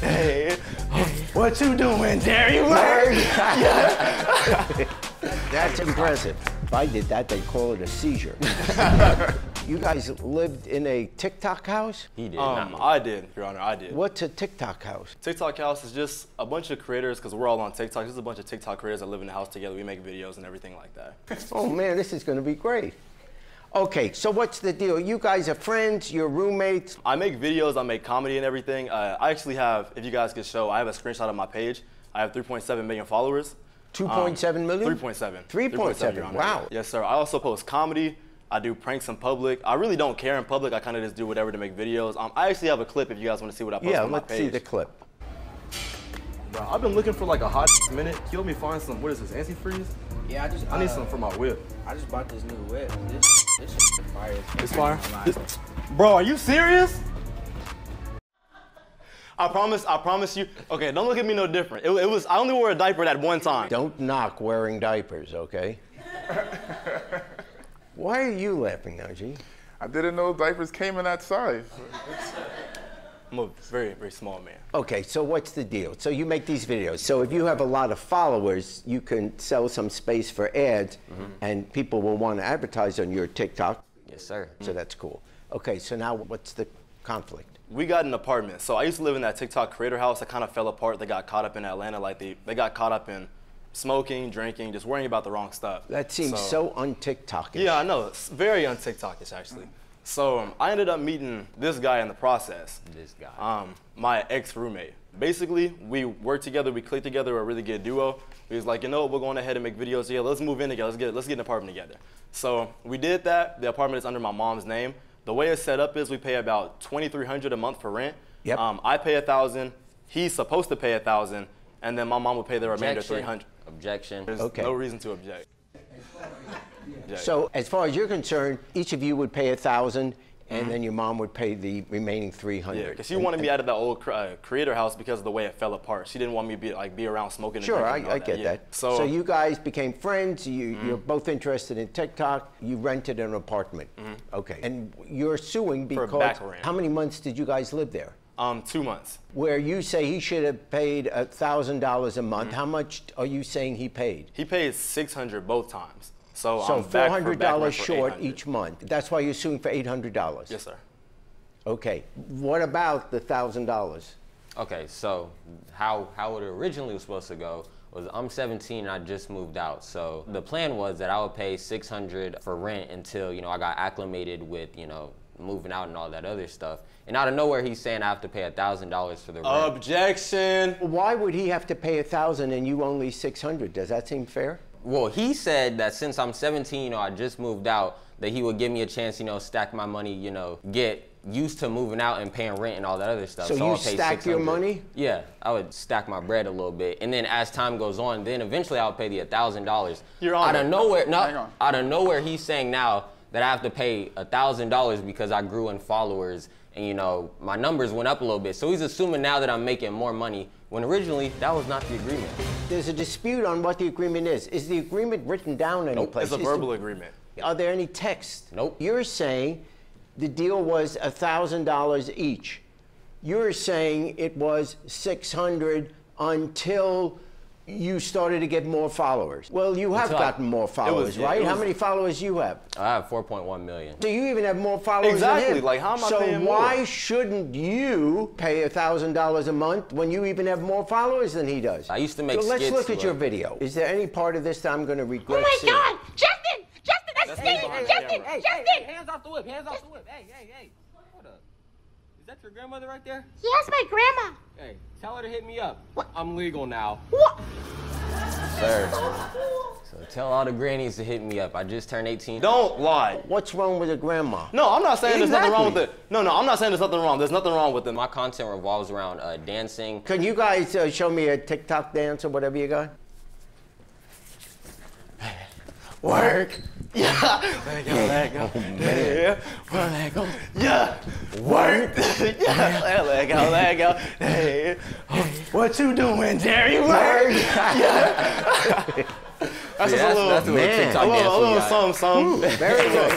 Hey, what you doing, Jerry? Word. That's impressive. If I did that, they'd call it a seizure. you guys lived in a TikTok house? He did. Um, not I did, Your Honor, I did. What's a TikTok house? TikTok House is just a bunch of creators, because we're all on TikTok. Just a bunch of TikTok creators that live in the house together. We make videos and everything like that. Oh man, this is going to be great. Okay, so what's the deal? You guys are friends, you're roommates. I make videos, I make comedy and everything. Uh, I actually have, if you guys could show, I have a screenshot of my page. I have 3.7 million followers. 2.7 million? 3.7. 3.7, wow. Yes, sir. I also post comedy. I do pranks in public. I really don't care in public. I kind of just do whatever to make videos. Um, I actually have a clip if you guys want to see what I post Yeah, on my page. Yeah, let's see the clip. Bro, I've been looking for like a hot minute. Can you help me find some, what is this, antifreeze? Yeah, I just I need uh, some for my whip. I just bought this new whip. This this fire. It's fire. This- Bro, are you serious? I promise, I promise you. Okay, don't look at me no different. It, it was, I only wore a diaper that one time. Don't knock wearing diapers, okay? Why are you laughing now, G? I didn't know diapers came in that size. I'm a very, very small man. Okay, so what's the deal? So you make these videos. So if you have a lot of followers, you can sell some space for ads, mm-hmm. and people will want to advertise on your TikTok. Yes, sir. So that's cool. Okay, so now what's the conflict? We got an apartment. So I used to live in that TikTok creator house that kind of fell apart. They got caught up in Atlanta. Like they, they got caught up in smoking, drinking, just worrying about the wrong stuff. That seems so, un-TikTokish. Yeah, I know. It's very un TikTokish actually. So um, I ended up meeting this guy in the process. This guy. Um, my ex roommate. Basically, we worked together, we clicked together, we're a really good duo. We was like, you know, we're going ahead and make videos together. Let's move in together. Let's get let's get an apartment together. So we did that. The apartment is under my mom's name. The way it's set up is we pay about twenty three hundred a month for rent. Yep. Um, I pay a thousand. He's supposed to pay a thousand, and then my mom would pay the remainder three hundred. Objection. There's Okay. no reason to object. So as far as you're concerned, each of you would pay a thousand, and then your mom would pay the remaining three hundred. Yeah, because she wanted me out of the old uh, creator house because of the way it fell apart. She didn't want me to be like be around smoking. and Sure, drinking I, I get yeah. that. So, So, you guys became friends. You, You're both interested in TikTok. You rented an apartment. Okay. And you're suing For because back how many months did you guys live there? um, two months. Where you say he should have paid a thousand dollars a month. Mm-hmm. How much are you saying he paid? He paid six hundred both times. So, So I'm four back for hundred back rent dollars for short 800. each month. That's why you're suing for eight hundred dollars. Yes, sir. Okay. What about the thousand dollars? Okay, so how how it originally was supposed to go was I'm 17 and I just moved out. So the plan was that I would pay 600 for rent until you know I got acclimated with you know moving out and all that other stuff. And out of nowhere, he's saying I have to pay a thousand dollars for the rent. Objection. Why would he have to pay a thousand and you only six hundred? Does that seem fair? Well, he said that since I'm 17, you know, I just moved out, that he would give me a chance, you know, stack my money, you know, get used to moving out and paying rent and all that other stuff. So you I'll pay stack your money? Yeah, I would stack my bread a little bit, and then as time goes on, then eventually I'll pay the thousand dollars. Your Out of nowhere, no, out of nowhere, he's saying now that I have to pay a thousand dollars because I grew in followers and you know my numbers went up a little bit. So he's assuming now that I'm making more money when originally that was not the agreement. There's a dispute on what the agreement is. Is the agreement written down any place? It's a Is the- verbal agreement. Are there any texts? Nope. You're saying the deal was thousand dollars each. You're saying it was six hundred until you started to get more followers. Well, you have Until I- gotten more followers, yeah, right? it How many followers you have? I have 4.1 million. Do you even have more followers Exactly, than him? like, how am I so paying more? why shouldn't you pay thousand dollars a month when you even have more followers than he does? I used to make So let's look at your video. Is there any part of this that I'm going to regret Oh my seeing? God, Justin! Justin, that's, me Justin! behind the Justin! camera. Justin! hands off the whip, hands off the whip. Hey, hey, hey. Hold up. Is that your grandmother right there? Yes, my grandma. Hey, tell her to hit me up. I'm legal now. What? Sir. So tell all the grannies to hit me up. I just turned 18. Don't lie. What's wrong with your grandma? No, I'm not saying there's nothing wrong with it. No, no, I'm not saying there's nothing wrong. There's nothing wrong with them. My content revolves around uh, dancing. Can you guys uh, show me a TikTok dance or whatever you got? Work. Yeah. Let go, let go. Yeah. Let go. Yeah. Work. Yeah. Let go, let go. Hey. What you doing, Jerry? Work. Yeah. That's just a little, that's a little Man. TikTok a little, dance a little got. something, something. Very good.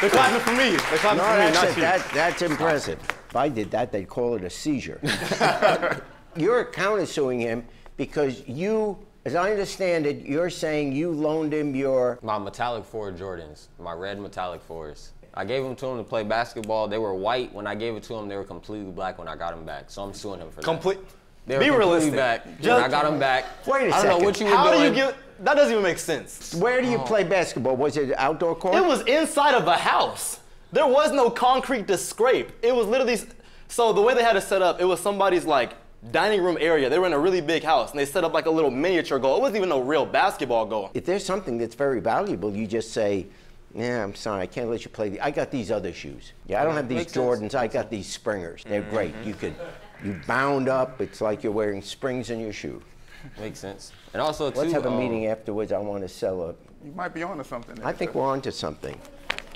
They're clapping for me. They're clapping No, for me, that's, not it. you. That, that's impressive. If I did that, they'd call it a seizure. you're countersuing him because you, as I understand it, you're saying you loaned him your. My metallic four Jordans, my red metallic fours. I gave them to him to play basketball. They were white when I gave it to him. They were completely black when I got them back. So I'm suing him for that. Complete. They were Be completely realistic. back. when Just- I got them back. Wait a I don't second. know what you were How do you get? That doesn't even make sense. Where do you oh. play basketball? Was it outdoor court? It was inside of a house. There was no concrete to scrape. It was literally. So the way they had it set up, it was somebody's like dining room area. They were in a really big house, and they set up like a little miniature goal. It wasn't even no real basketball goal. If there's something that's very valuable, you just say, "Yeah, I'm sorry, I can't let you play. The- I got these other shoes. Yeah, I don't have these Jordans. I got these Springers. They're great. You could, you bound up. It's like you're wearing springs in your shoe. Makes sense. And also too. Let's have a um, meeting afterwards. I want to sell a. You might be onto something. there, I think Jeff. we're onto something.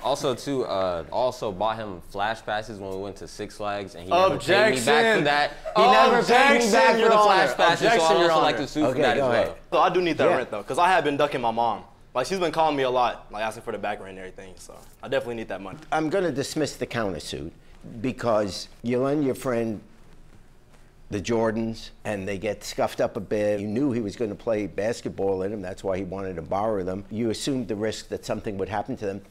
Also too. Uh, also bought him flash passes when we went to Six Flags, and he never paid me back for that. He never paid me back for the flash passes. So I Objection, Your also like Honor. to sue for Okay, that go as ahead. well. So I do need that Yeah. rent though, because I have been ducking my mom. Like she's been calling me a lot, like asking for the back rent and everything. So I definitely need that money. I'm going to dismiss the countersuit because you lend your friend the Jordans and they get scuffed up a bit. You knew he was going to play basketball in them. That's why he wanted to borrow them. You assumed the risk that something would happen to them.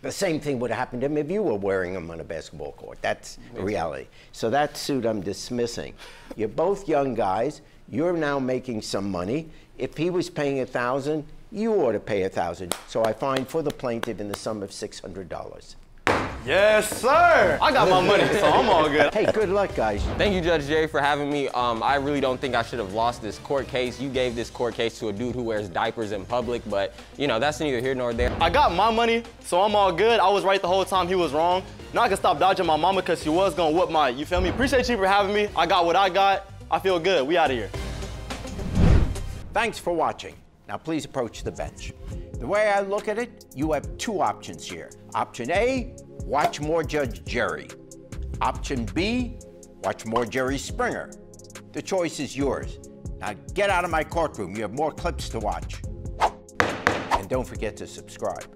The same thing would happen to him if you were wearing them on a basketball court. That's the reality. So that suit I'm dismissing. You're both young guys. You're now making some money. If he was paying a thousand, you ought to pay a thousand. So I find for the plaintiff in the sum of six hundred dollars. Yes, sir. I got my money, so I'm all good. Hey, good luck, guys. Thank you, Judge Jerry, for having me. Um, I really don't think I should have lost this court case. You gave this court case to a dude who wears diapers in public, but you know that's neither here nor there. I got my money, so I'm all good. I was right the whole time. He was wrong. Now I can stop dodging my mama because she was gonna whoop my. You feel me? Appreciate you for having me. I got what I got. I feel good. We out of here. Thanks for watching. Now please approach the bench. The way I look at it, you have two options here. Option A, watch more Judge Jerry. Option B, watch more Jerry Springer. The choice is yours. Now get out of my courtroom. You have more clips to watch. And don't forget to subscribe.